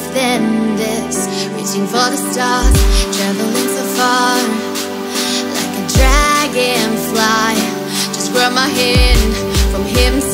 life than this. Reaching for the stars, traveling so far, like a dragonfly. Just grab my hand from him.